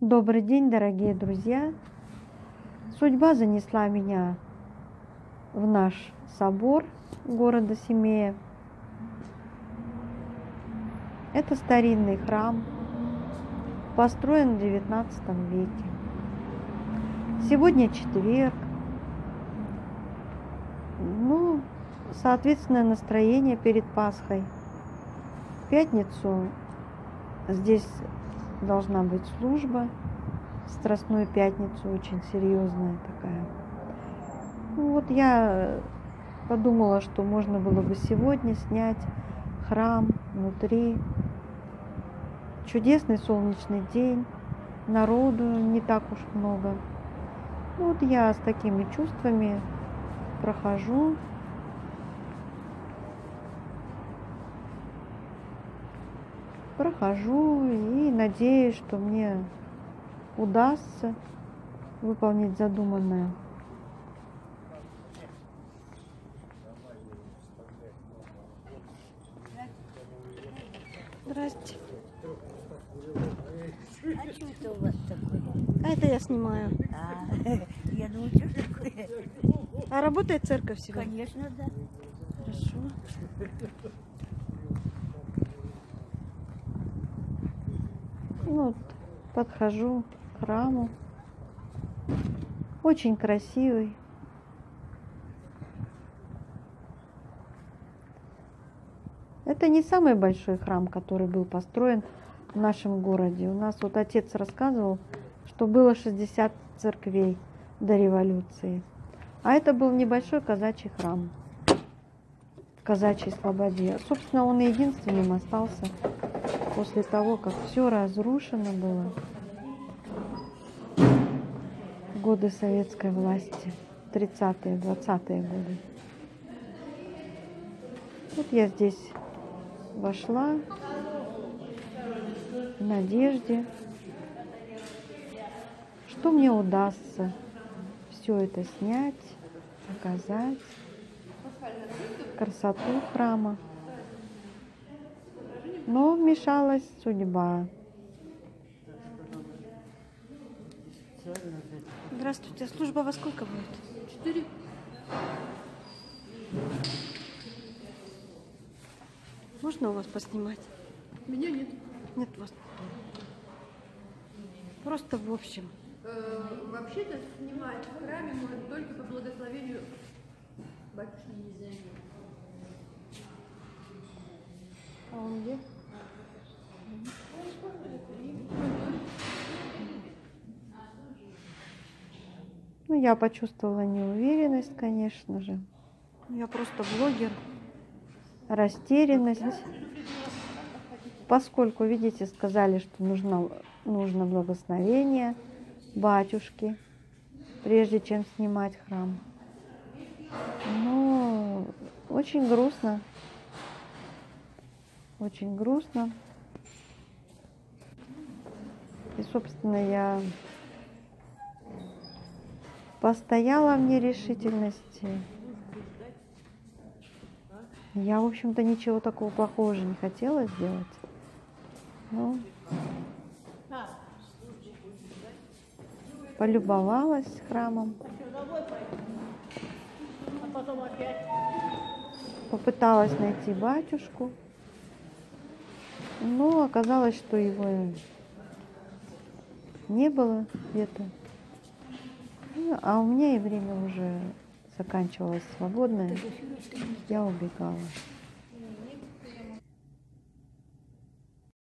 Добрый день, дорогие друзья! Судьба занесла меня в наш собор города Семея. Это старинный храм, построен в XIX веке. Сегодня четверг. Ну, соответственное настроение перед Пасхой. В пятницу здесь должна быть служба. Страстную пятницу очень серьезная такая. Ну, вот я подумала, что можно было бы сегодня снять храм внутри. Чудесный солнечный день, народу не так уж много. Вот я с такими чувствами прохожу. Прохожу и надеюсь, что мне удастся выполнить задуманное. Здрасте. А что это у вас такое? А это я снимаю. А, я думаю, что такое? А работает церковь сегодня? Конечно, да. Хорошо. Вот подхожу к храму. Очень красивый. Это не самый большой храм, который был построен в нашем городе. У нас вот отец рассказывал, что было 60 церквей до революции. А это был небольшой казачий храм казачьей слободе. Собственно, он единственным остался после того, как все разрушено было годы советской власти, 30-е, 20-е годы. Вот я здесь вошла в надежде, что мне удастся все это снять, показать, красоту храма. Но вмешалась судьба. Здравствуйте, а служба во сколько будет? Четыре. Можно у вас поснимать? Меня нет. Нет вас. Просто в общем. Э, вообще-то снимать в храме может только по благословению батюшки. А он где? Ну, я почувствовала неуверенность, конечно же. Я просто блогер. Растерянность. Поскольку, видите, сказали, что нужно, нужно благословение батюшки, прежде чем снимать храм. Но очень грустно. Очень грустно. И, собственно, я постояла в нерешительности. Я, в общем-то, ничего такого плохого же не хотела сделать. Ну, полюбовалась храмом. Попыталась найти батюшку. Но оказалось, что его не было где-то. Ну, а у меня и время уже заканчивалось свободное. Я убегала.